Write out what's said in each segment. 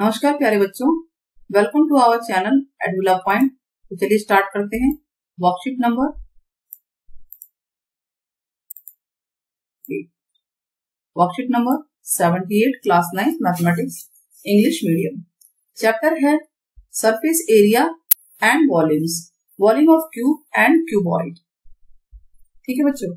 नमस्कार प्यारे बच्चों welcome to our channel Edvilla point तो चलिए स्टार्ट करते हैं worksheet number worksheet number 78 class nine mathematics English medium chapter है surface area and volumes volume of cube and cuboid ठीक है बच्चों?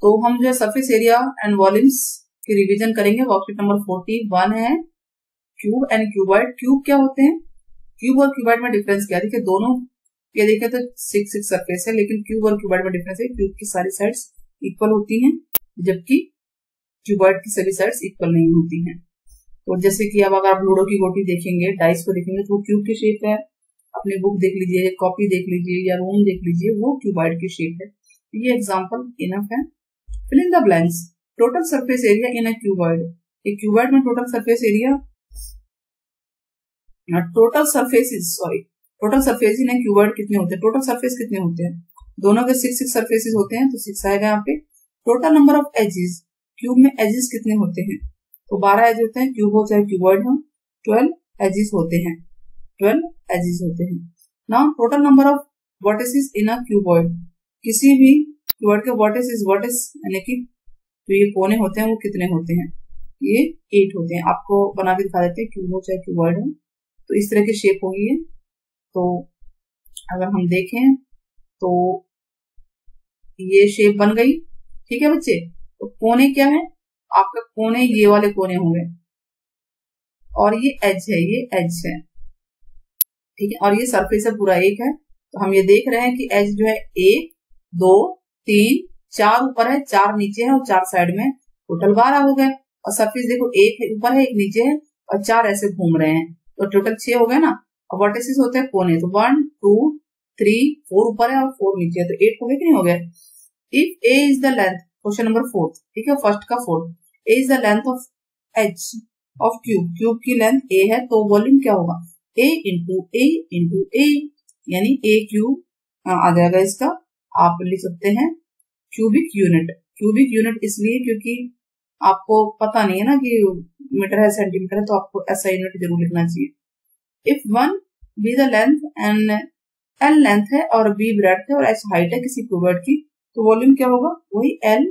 तो हम जो है सरफेस एरिया एंड वॉल्यूम्स की रिवीजन करेंगे. वर्कशीट नंबर 41 है. क्यूब एंड क्यूबॉइड, क्यूब क्या होते हैं? क्यूब और क्यूबॉइड में डिफरेंस क्या देखिए, दोनों, ये देखे तो सिक्स सिक्स सरफेस है, लेकिन क्यूब और क्यूबॉइड में डिफरेंस है, क्यूब की सारी साइड्स इक्वल होती हैं, जबकि क्यूबॉइड की सभी साइड्स इक्वल नहीं होती हैं। तो जैसे कि अब अगर आप लूडो की गोटी देखेंगे डाइस को देखेंगे तो वो क्यूब की शेप है। अपनी बुक देख लीजिए कॉपी देख लीजिए, या रूम देख लीजिए, वो क्यूबॉइड की शेप है। ये एग्ज़ाम्पल इनफ है। Fill in the blanks total surface area in a cuboid एक क्यूबॉइड में total surface area total surfaces sorry total surface in cuboid कितने होते हैं? टोटल सरफेस कितने होते हैं? दोनों के सिक्स सिक्स सरफेसिस होते हैं तो सिक्स आएगा यहाँ पे। Total number of edges cube में एजिस कितने होते हैं? तो बारह एज होते हैं क्यूब हो चाहे क्यूबर्ड हो ट्वेल्व एजिस होते हैं। ट्वेल्व एजिस होते हैं। ना total number of vertices in a cuboid किसी भी क्यूबॉइड के वर्टिस वर्टिस यानी कि जो ये कोने होते हैं, वो कितने होते हैं? ये एट होते हैं। आपको बना के दिखा देते हैं क्यूब हो चाहे क्यूबॉइड हो। तो इस तरह की शेप होगी ये। तो अगर हम देखें तो ये शेप बन गई। ठीक है बच्चे? तो कोने क्या है? आपका कोने ये वाले कोने होंगे। और ये एज है, ये एज है। ठीक है? और ये सरफेस है, पूरा एक है। तो हम ये देख रहे हैं कि एज जो है, एक, दो, तीन, चार ऊपर है, चार नीचे है और चार साइड में। टोटल बारह हो गए। और सरफेस देखो, एक ऊपर है, एक नीचे है और चार ऐसे घूम रहे हैं। तो टोटल छह हो गए ना? और वर्टिसेस होते हैं, कोने। तो वन टू थ्री फोर ऊपर है और फोर नीचे है। तो एट हो गए कि नहीं हो गए? If a is the length question number fourth ठीक है? फ़र्स्ट का fourth a is the length of edge of cube cube की लेंथ ए है तो वॉल्यूम क्या होगा? ए इंटू ए इंटू ए यानी ए क्यूब आ जाएगा इसका। आप लिख सकते हैं क्यूबिक यूनिट क्यूबिक यूनिट इसलिए क्योंकि आपको पता नहीं है ना कि मीटर है सेंटीमीटर है तो आपको ऐसा यूनिट ज़रूर लिखना चाहिए। If one be the length and L length है और बी ब्रेड है और एच हाइट है किसी क्यूबर्ड की तो वॉल्यूम क्या होगा? वही L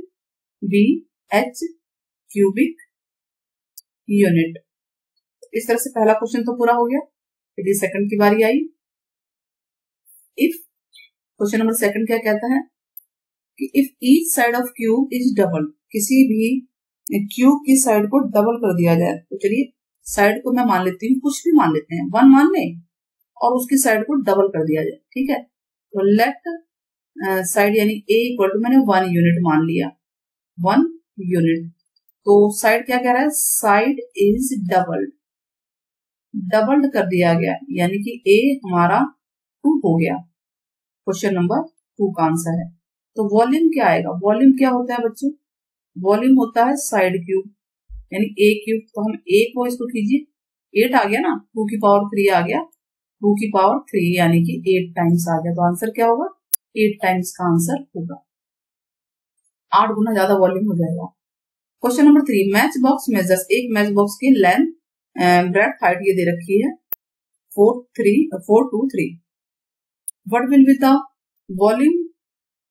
B H cubic unit इस तरह से पहला क्वेश्चन तो पूरा हो गया। फिर सेकंड की बारी आई। इफ़ क्वेश्चन नंबर सेकंड क्या कहता है? कि if each side of cube is double किसी भी क्यूब की साइड को डबल कर दिया जाए। तो चलिए साइड को मैं मान लेती हूँ, कुछ भी मान लेते हैं। वन मान ले और उसकी साइड को डबल कर दिया जाए, ठीक है? तो लेफ़्ट साइड यानी ए इक्वल टू मैंने वन यूनिट मान लिया। वन यूनिट तो साइड क्या कह रहा है? साइड इज़ डबल्ड डबल्ड कर दिया गया। यानी कि ए हमारा टू हो गया। क्वेश्चन नंबर टू का आंसर है। तो वॉल्यूम क्या आएगा? वॉल्यूम क्या होता है बच्चों? वॉल्यूम होता है साइड क्यूब, यानी ए क्यूब तो हम ए को इसको कीजिए, एट आ गया ना, टू की पावर थ्री आ गया, टू की पावर थ्री, यानी कि एट टाइम्स आ गया तो आंसर क्या होगा? एट टाइम्स का आंसर होगा। आठ गुना ज़्यादा वॉल्यूम हो जाएगा। Question number three match box measures एक मैच बॉक्स की लेंथ ब्रेड हाइट ये दे रखी है। Four three four two three what will be the volume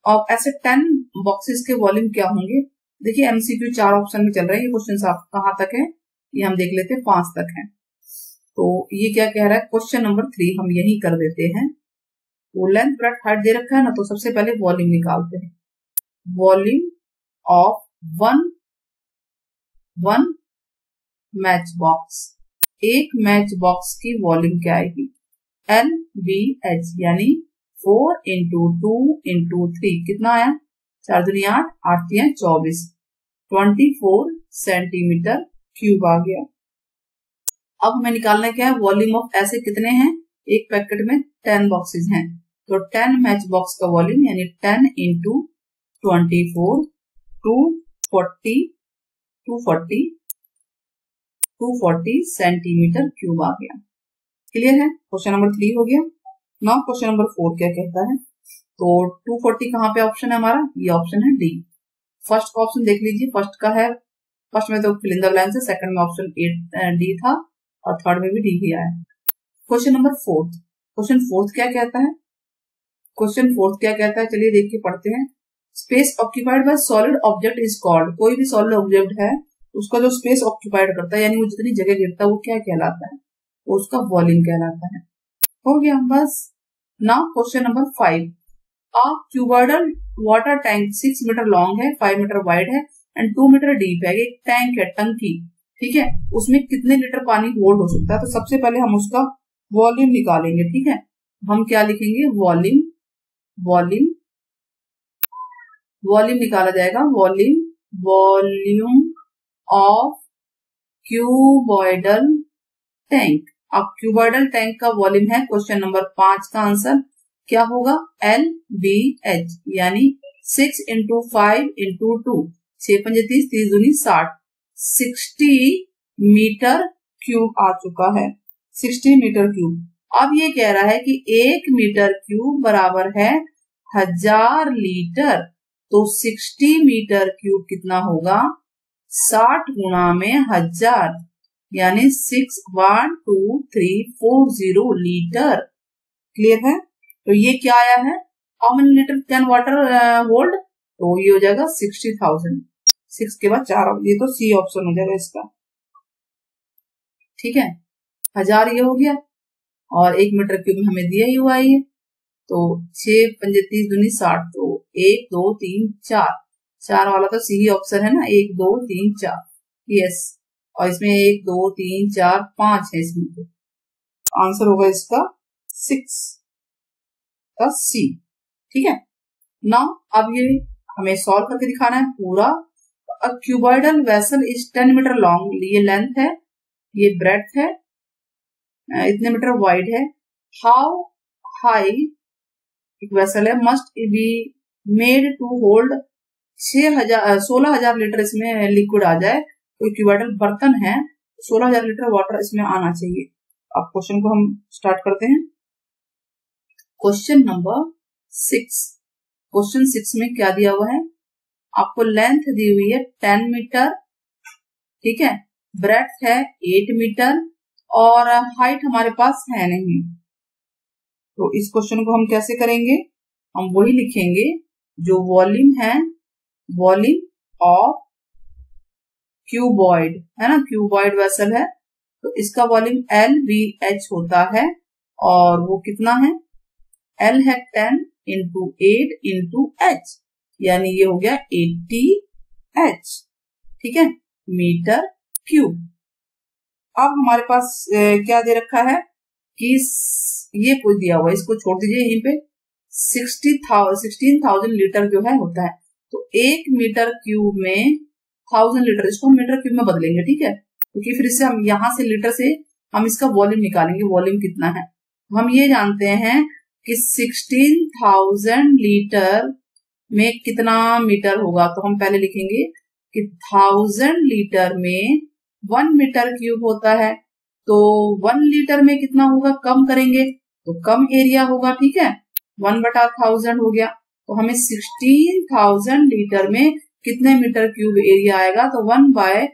of ऐसे टेन बॉक्सेस के वॉल्यूम क्या होंगे? देखिए एमसीक्यू चार ऑप्शन में चल रहे हैं। ये क्वेश्चन आप कहाँ तक है? ये हम देख लेते हैं, पाँच तक है। तो ये क्या कह रहा है? क्वेश्चन नंबर थ्री हम यही कर देते हैं। वो लेंथ ब्रेड हाइट दे रखा है ना तो सबसे पहले वॉल्यूम निकालते हैं। Volume of one one match box एक मैच बॉक्स की वॉल्यूम क्या आएगी? एल बी एच यानी four into two into three कितना आया? चार दुनिया आठ आठ दिया चौबीस। ट्वेंटी फोर सेंटीमीटर क्यूब आ गया। अब हमें निकालना क्या है? वॉल्यूम ऑफ़ ऐसे कितने हैं? एक पैकेट में टेन बॉक्सेस हैं। तो टेन मैच बॉक्स का वॉल्यूम यानी ten into twenty four two forty two forty two forty centimetre cube आ गया। क्लियर है? क्वेश्चन नंबर थ्री हो गया। नाउ क्वेश्चन नंबर फोर क्या कहता है? तो 240 कहाँ पे ऑप्शन है हमारा? ये ऑप्शन है डी फ़र्स्ट का ऑप्शन देख लीजिए फ़र्स्ट का है फ़र्स्ट में तो फिल इन द ब्लैंक्स है सेकंड में ऑप्शन एट डी था, और थर्ड में भी डी ही। आया question number fourth question fourth क्या कहता है? क्वेश्चन फोर्थ क्या कहता है? चलिए देख के पढ़ते हैं। Space occupied by solid object is called कोई भी सॉलिड ऑब्जेक्ट है, उसका जो स्पेस ऑक्यूपाइड करता है, यानी वो जितनी जगह गिरता है, वो क्या कहलाता है? उसका वॉल्यूम कहलाता है। हो गया, बस। Now question number five a cuboidal water tank six metre long है फाइव मीटर वाइड है एंड टू मीटर डीप है, एक टैंक है, टंकी। ठीक है? उसमें कितने लीटर पानी होल्ड हो सकता है? तो सबसे पहले हम उसका वॉल्यूम निकालेंगे, ठीक है? हम क्या लिखेंगे? वॉल्यूम वॉल्यूम वॉल्यूम निकाला जाएगा। Volume volume of cuboidal tank अब क्यूबॉइडल टैंक का वॉल्यूम है क्वेश्चन नंबर पाँच का आंसर क्या होगा? एल बी एच यानी six into five into two छह पंजे तीस तीस दूनी साठ. सिक्सटी मीटर क्यूब आ चुका है। सिक्सटी मीटर क्यूब अब ये कह रहा है कि एक मीटर क्यूब बराबर है हज़ार लीटर तो सिक्सटी मीटर क्यूब कितना होगा? साठ गुणा में हज़ार, यानी six one two three four zero litre clear है? तो ये क्या आया है? How many litre can water hold तो ये हो जाएगा सिक्सटी थाउज़ेंड सिक्स के बाद चार, ये तो सी ऑप्शन हो जाएगा इसका। ठीक है? हज़ार ये हो गया। और एक मीटर क्यूब हमें दिया ही हुआ ये। तो छह पंजे तीस दुनी साठ तो एक, दो, तीन, चार। चार वाला तो सी ऑप्शन है ना? एक, दो, तीन, चार। यस और इसमें एक, दो, तीन, चार, पाँच है इसमें। तो आंसर होगा इसका सिक्स का सी ठीक है? ना अब ये हमें सॉल्व करके दिखाना है पूरा। Cuboidal vessel is ten metre long ये लेंथ है, ये ब्रेथ है इतने मीटर वाइड है। हाउ हाई एक वेसल है? Must be made to hold छह हज़ार सोलह हज़ार लीटर इसमें लिक्विड आ जाए। कोई क्यूबॉइडल बर्तन है, सोलह हज़ार लीटर वाटर इसमें आना चाहिए। अब क्वेश्चन को हम स्टार्ट करते हैं। Question number six question six में क्या दिया हुआ है? आपको लेंथ दी हुई है टेन मीटर ठीक है? ब्रेथ है एट मीटर और हाइट हमारे पास है नहीं। तो इस क्वेश्चन को हम कैसे करेंगे? हम वही लिखेंगे जो वॉल्यूम है वॉल्यूम ऑफ़ क्यूबॉइड है ना? क्यूबॉइड वेसल है। तो इसका वॉल्यूम एल वी एच होता है और वो कितना है? एल है ten into eight into H यानी ये हो गया एट्टी एच ठीक है? मीटर क्यूब अब हमारे पास ए, क्या दे रखा है? कि ये कुछ दिया हुआ है इसको छोड़ दीजिए यहीं पे। सिक्सटी सिक्सटीन थाउज़ेंड लीटर जो है होता है। तो एक मीटर क्यूब में थाउज़ेंड लीटर इसको मीटर क्यूब में बदलेंगे ठीक है? क्योंकि तो फिर इससे हम यहाँ से लीटर से हम इसका वॉल्यूम निकालेंगे वॉल्यूम कितना है। हम ये जानते हैं कि सिक्सटीन थाउज़ेंड लीटर में कितना मीटर होगा? तो हम पहले लिखेंगे कि थाउज़ेंड लीटर में वन मीटर क्यूब होता है। तो वन लीटर में कितना होगा? कम करेंगे तो कम एरिया होगा, ठीक है? वन बटा थाउज़ेंड हो गया। तो हमें सिक्सटीन थाउज़ेंड लीटर में कितने मीटर क्यूब एरिया आएगा? तो one by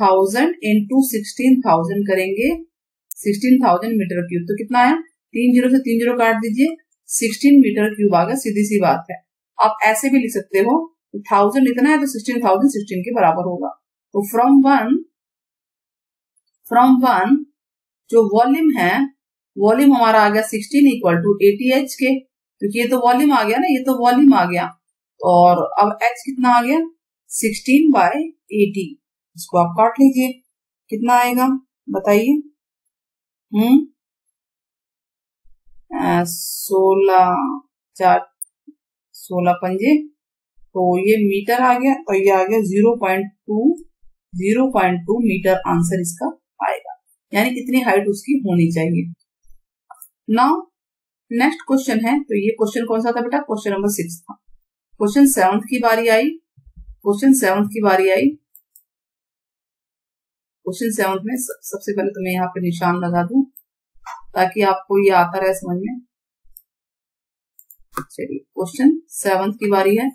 thousand into sixteen thousand करेंगे। सिक्सटीन थाउज़ेंड मीटर क्यूब तो कितना है तीन ज़ीरो से तीन ज़ीरो काट दीजिए, सिक्सटीन मीटर क्यूब आ गया सीधी सी बात है। आप ऐसे भी लिख सकते हो थाउज़ेंड इतना है तो सिक्सटीन थाउज़ेंड सिक्सटीन के बराबर होगा। तो फ्रॉम वन फ्रॉम वन जो वॉल्यूम है वॉल्यूम हमारा आ गया sixteen equal to eighty H के। क्योंकि ये तो वॉल्यूम आ गया ना, ये तो वॉल्यूम आ गया। और अब एच कितना आ गया? सिक्सटीन बाय एटी इसको आप काट लीजिए। कितना आएगा? बताइए। हम्म सोलह चार, सोलह पंजे। तो ये मीटर आ गया और ये आ गया zero point two, zero point two metre answer इसका आएगा। यानी कितनी हाइट उसकी होनी चाहिए। नाउ नेक्स्ट क्वेश्चन है। तो ये क्वेश्चन कौन सा था बेटा? क्वेश्चन नंबर सिक्स था। क्वेश्चन सेवंथ की बारी आई। क्वेश्चन सेवंथ की बारी आई। क्वेश्चन सेवंथ में सबसे पहले तो मैं यहाँ पे निशान लगा दू। ताकि आपको ये आता रहे समझ में। चलिए क्वेश्चन सेवंथ की बारी है।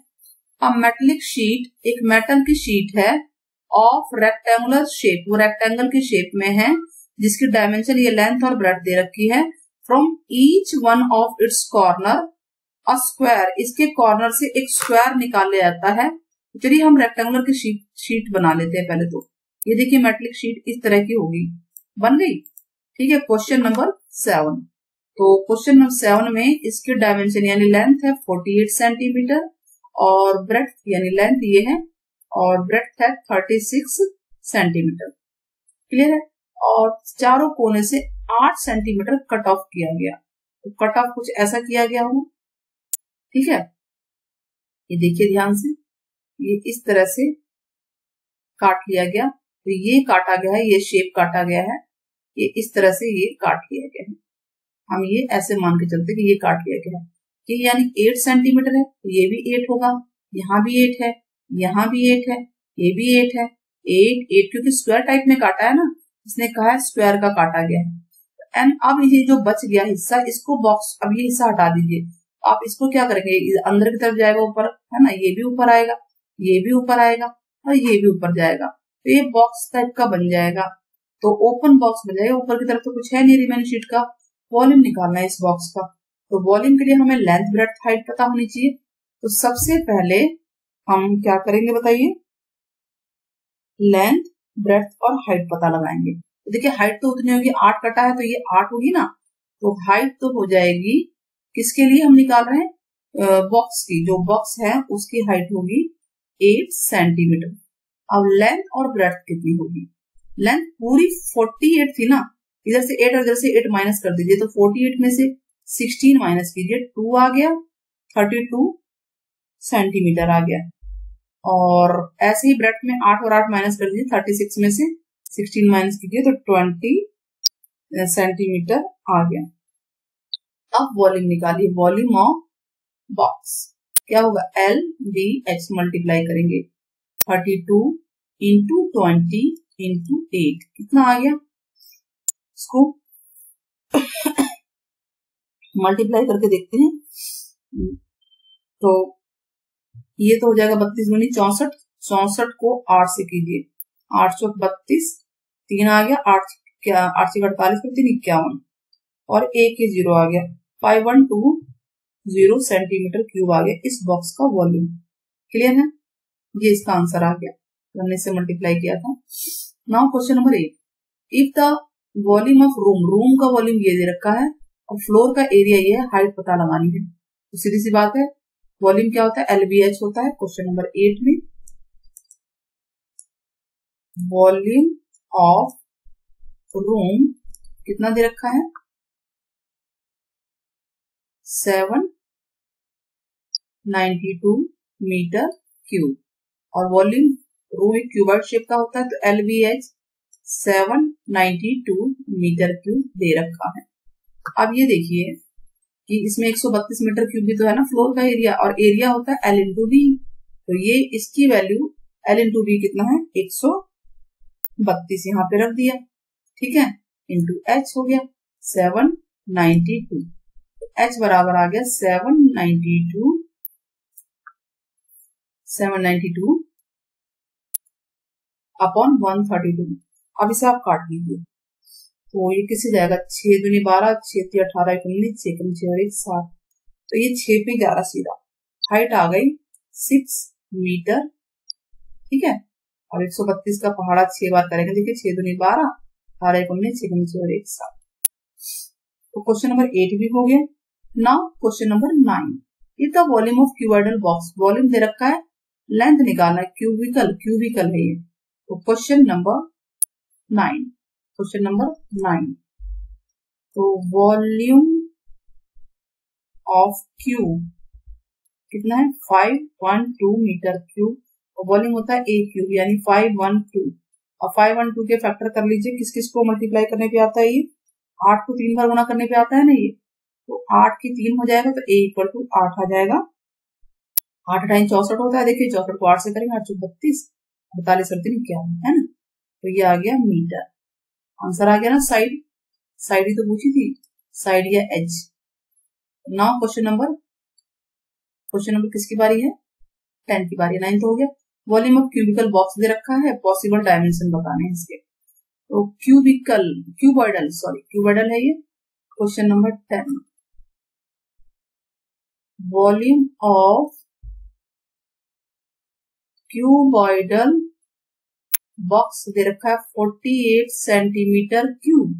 अ मेटलिक शीट एक मेटल की शीट है ऑफ़ रेक्टेंगुलर शेप वो रेक्टेंगल की शेप में है, जिसकी डायमेंशन ये लेंथ और ब्रेड दे रखी है। From each one of its corner a square इसके कॉर्नर से एक स्क्वायर निकाल लिया जाता है। चलिए, हम रेक्टेंगुलर की शीट शीट बना लेते हैं पहले तो। ये देखिए मेटलिक शीट इस तरह की होगी। बन गई? ठीक है क्वेश्चन नंबर सेवन तो क्वेश्चन नंबर सेवन में इसकी डायमेंशन यानी लेंथ है 48 सेंटीमीटर और ब्रेथ यानी लेंथ ये है और ब्रेथ है 36 सेंटीमीटर क्लियर है? और चारों कोने से आठ सेंटीमीटर कट ऑफ़ किया गया। तो कट ऑफ़ कुछ ऐसा किया गया हो ठीक है? ये देखिए ध्यान से। ये इस तरह से काट लिया गया। तो ये काटा गया है, ये शेप काटा गया है। ये इस तरह से ये काट लिया गया है। हम ये ऐसे मान के चलते कि ये काट लिया गया है। ये यानी एट सेंटीमीटर है तो ये भी एट होगा, यहाँ भी एट है, यहाँ भी एट है, ये भी एट है। एट एट क्योंकि स्क्वायर टाइप में काटा है ना, इसने कहा है स्क्वायर का काटा गया है। एंड अब ये जो बच गया हिस्सा, इसको बॉक्स अब ये हिस्सा हटा दीजिए। आप इसको क्या करेंगे? अंदर की तरफ़ जाएगा ऊपर, है ना? ये भी ऊपर आएगा, ये भी ऊपर आएगा, और ये भी ऊपर जाएगा। तो ये बॉक्स टाइप का बन जाएगा। तो ओपन बॉक्स बन जाएगा। ऊपर की तरफ़ तो कुछ है नहीं रिमेन शीट का। वॉल्यूम निकालना है इस बॉक्स का। तो वॉल्यूम के लिए हमें लेंथ ब्रेथ हाइट पता होनी चाहिए। तो सबसे पहले हम क्या करेंगे बताइए? लेंथ ब्रेथ और हाइट पता लगाएँगे। तो देखिए हाइट तो उतनी होगी, आठ कटा है तो ये आठ होगी ना। तो हाइट तो हो जाएगी, किसके लिए हम निकाल रहे हैं? बॉक्स की। जो बॉक्स है, उसकी हाइट होगी एट सेंटीमीटर अब लेंथ और ब्रेथ कितनी होगी? लेंथ पूरी फोर्टी एट थी ना, इधर से एट और इधर से एट माइनस कर दीजिए तो फोर्टी एट में से सिक्सटीन माइनस कीजिए टू आ गया थर्टी टू सेंटीमीटर आ गया। और ऐसे ही ब्रेथ में आठ और आठ माइनस कर दीजिए थर्टी सिक्स में से सिक्सटीन माइनस कीजिए तो ट्वेंटी सेंटीमीटर आ गया। अब वॉल्यूम निकालिए वॉल्यूम ऑफ़ बॉक्स क्या होगा? एल बी एच मल्टीप्लाई करेंगे। Thirty two into twenty into eight कितना आ गया? इसको मल्टीप्लाई करके देखते हैं। तो ये तो हो जाएगा बत्तीस बनी चौसठ। चौसठ को आठ से कीजिए। आठ सौ बत्तीस, तीन आ गया, आठ आठ सौ अड़तालीस पर तीन, इक्यावन। और एक ही ज़ीरो आ गया। Five one two zero centimetre cube आ गया इस बॉक्स का वॉल्यूम। क्लियर है? ये इसका आंसर आ गया। हमने से मल्टीप्लाई किया था। Now question number eight if the volume of room room का वॉल्यूम ये दे रखा है, और फ्लोर का एरिया ये है हाइट पता लगानी है तो सीधी सी बात है वॉल्यूम क्या होता है? एलबीएच होता है। क्वेश्चन नंबर एट में वॉल्यूम ऑफ़ रूम कितना दे रखा है? Seven ninety two metre cube और वॉल्यूम एक क्यूबर्ड शेप का होता है तो L B H seven ninety two metre cube दे रखा है। अब ये देखिए कि इसमें 132 मीटर क्यूब भी तो है ना फ्लोर का एरिया और एरिया होता है एल इंटू बी तो ये इसकी वैल्यू एल इंटू बी कितना है? 132 यहाँ पे रख दिया। ठीक है? इंटू एच हो गया 792 एच बराबर आ गया seven ninety two seven ninety two upon one thirty two अब इसे आप काट लीजिए तो ये किससे जाएगा? छह दुनी बारह, छह अठारह, एक उन्नीस, छह कम छह एक सात। तो ये छह पे ग्यारह सीधा। हाइट आ गई सिक्स मीटर ठीक है? और एक सौ बत्तीस का पहाड़ा छह बार करेंगे। देखिए, छह दुनी बारह, अठारह, एक उन्नीस, छह कम छह एक सात। तो क्वेश्चन नंबर एट भी हो गया। Now question number nine if the volume of cuboidal box volume दे रखा है। लेंथ निकालना है। क्यूबिकल क्यूबिकल है ये। तो question number nine question number nine तो वॉल्यूम ऑफ़ क्यूब कितना है? Five one two metre cube और वॉल्यूम होता है ए क्यूब यानी फाइव वन टू और फाइव वन टू के फैक्टर कर लीजिए। किस किस को मल्टीप्लाई करने पे आता है ये? आठ को तीन बार गुना करने पे आता है ना ये? तो आठ की तीन हो जाएगा तो ए इक्वल टू आठ आ जाएगा। आठ टाइम चौसठ होता है। देखिए, चौसठ को आठ से करेंगे, आठ सौ बत्तीस। अड़तालीस तीन, क्या है ना? तो ये आ गया मीटर। आंसर आ गया ना साइड। साइड ही तो पूछी थी। साइड या edge. Now question number. Question number किसकी बारी है? टेन की बारी नाइन तो हो गया। वॉल्यूम ऑफ़ क्यूबिकल बॉक्स दे रखा है। पॉसिबल डायमेंशन बताने हैं इसके। तो क्यूबिकल, क्यूबॉइडल, सॉरी, क्यूबॉइडल है ये। Question number ten. Volume of cuboidal box दे रखा है 48 सेंटीमीटर क्यूब।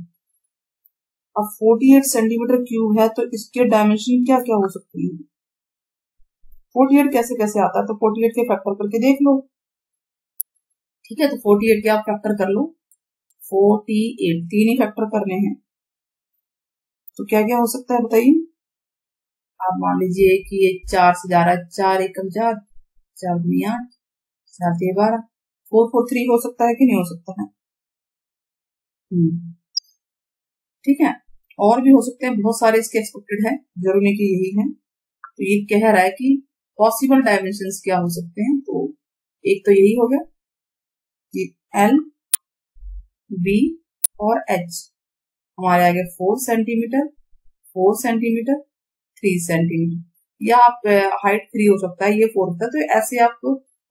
अब 48 सेंटीमीटर क्यूब है तो इसके डायमेंशन क्या क्या हो सकती है? 48 कैसे कैसे आता है? तो 48 के फैक्टर करके देख लो। ठीक है तो 48 के आप फैक्टर कर लो। 48 तीन ही फैक्टर करने हैं। तो क्या क्या हो सकता है बताइए। आप मान लीजिए कि ये चार से जा रहा है, चार एकम चार चार दुनी चार छह बारह फोर फोर थ्री हो सकता है कि नहीं हो सकता है? हम्म। ठीक है? और भी हो सकते हैं बहुत सारे इसके एक्सपेक्टेड है ज़रूरी की यही है। तो ये कह रहा है कि पॉसिबल डायमेंशन क्या हो सकते हैं? तो एक तो यही हो गया कि एल बी और एच हमारे आगे four centimetre four centimetre three centimetre या आप हाइट थ्री हो सकता है ये फोर होता है। तो ऐसे आप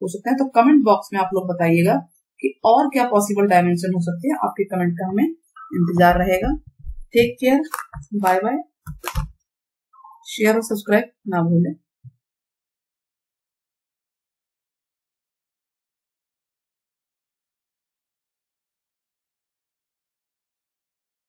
हो सकते हैं तो कमेंट बॉक्स में आप लोग बताइएगा कि और क्या पॉसिबल डायमेंशन हो सकते हैं। आपके कमेंट का हमें इंतज़ार रहेगा। Take care bye bye share और सब्सक्राइब ना भूलें।